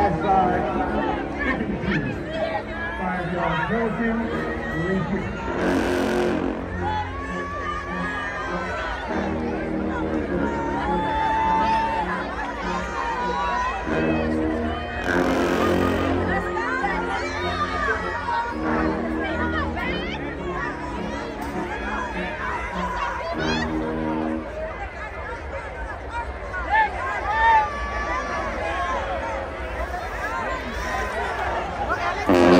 Offside. Five yard penalty. Mm-hmm.